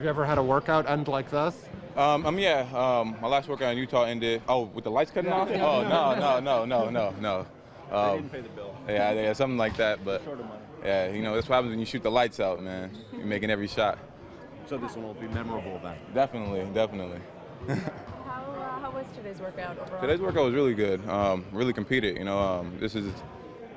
Have you ever had a workout end like this? Um, um yeah, um, my last workout in Utah ended. Oh, with the lights cutting off? Oh no, no, no, no, no, no. Um, didn't pay the bill. yeah, yeah, something like that. But Short of money. yeah, you know, that's what happens when you shoot the lights out, man. You're making every shot. So this one will be memorable then. Definitely, definitely. How, uh, how was today's workout overall? Today's workout was really good. Um, really competed. You know, um, this is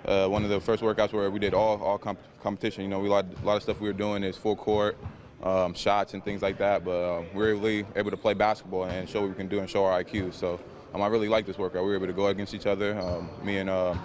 uh, one of the first workouts where we did all all comp- competition. You know, we lot, a lot of stuff we were doing is full court, um, shots and things like that. But uh, we are really able to play basketball and show what we can do and show our IQ. So um, I really like this workout. We were able to go against each other. Um, me and uh,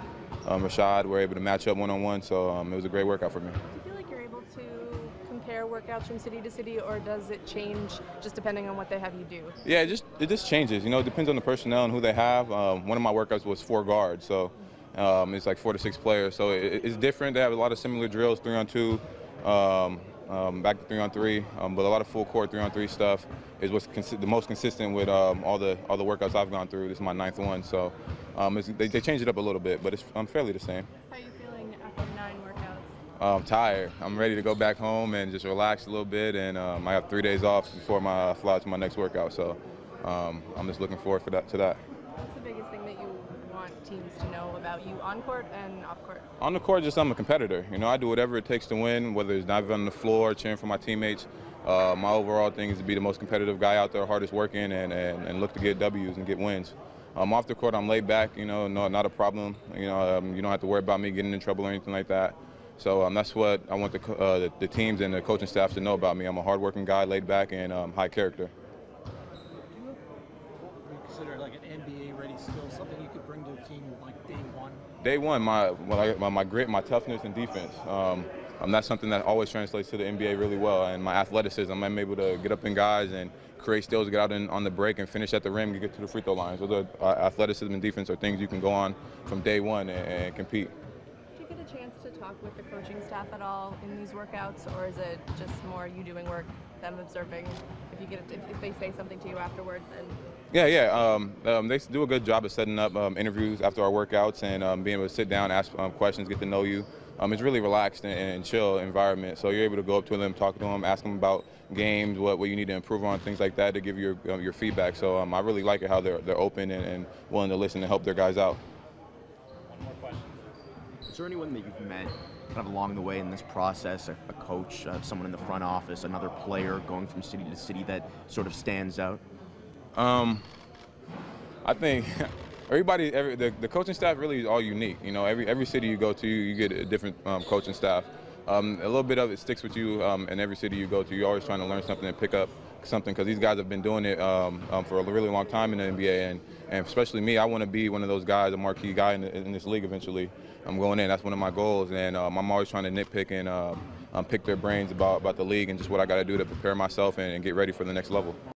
um, Rashad were able to match up one on one. So um, it was a great workout for me. Do you feel like you're able to compare workouts from city to city, or does it change just depending on what they have you do? Yeah, it just it just changes. You know, it depends on the personnel and who they have. Um, one of my workouts was four guards, so um, it's like four to six players. So it, it's different. They have a lot of similar drills, three on two, um, um, back to three on three, um, but a lot of full court three on three stuff is what's the most consistent with um, all the all the workouts I've gone through. This is my ninth one, so um, it's, they, they changed it up a little bit, but it's um, fairly the same. How are you feeling after nine workouts? I'm tired. I'm ready to go back home and just relax a little bit. And um, I have three days off before my fly to my next workout. So um, I'm just looking forward for that to that. What's the biggest thing that you want teams to know about you on court and off court? On the court, just I'm a competitor. You know, I do whatever it takes to win, whether it's diving on the floor, cheering for my teammates. Uh, my overall thing is to be the most competitive guy out there, hardest working, and, and, and look to get W's and get wins. Um, off the court, I'm laid back. You know, no, not a problem. You know, um, you don't have to worry about me getting in trouble or anything like that. So um, that's what I want the, uh, the, the teams and the coaching staff to know about me. I'm a hardworking guy, laid back, and um, high character. Do you consider like an NBA ready skill something you could bring to a team like day one? Day one, my I, my, my grit, my toughness, and defense. Um, um, that's something that always translates to the NBA really well. And my athleticism, I'm able to get up in guys and create steals, get out in, on the break, and finish at the rim, and get to the free throw line. So the uh, athleticism and defense are things you can go on from day one and, and compete. Do you get a chance to talk with the coaching staff at all in these workouts, or is it just more you doing work, them observing? If you get if, if they say something to you afterwards, then Yeah, yeah. Um, um, they do a good job of setting up um, interviews after our workouts and um, being able to sit down, ask um, questions, get to know you. Um, it's really relaxed and, and chill environment. So you're able to go up to them, talk to them, ask them about games, what, what you need to improve on, things like that, to give you your, your feedback. So I really like it how they're, they're open and, and willing to listen and help their guys out. One more question. Is there anyone that you've met kind of along the way in this process, a, a coach, uh, someone in the front office, another player going from city to city that sort of stands out? Um, I think everybody, every, the, the coaching staff really is all unique. You know, every every city you go to, you get a different um, coaching staff. Um, a little bit of it sticks with you um, in every city you go to. You're always trying to learn something and pick up something because these guys have been doing it um, um, for a really long time in the NBA, and, and especially me, I want to be one of those guys, a marquee guy in, in this league eventually. I'm going in. That's one of my goals, and um, I'm always trying to nitpick and um, um, pick their brains about, about the league and just what I got to do to prepare myself and, and get ready for the next level.